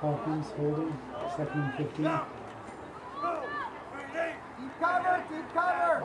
Hawkins holding, second and 15. Keep cover, keep cover.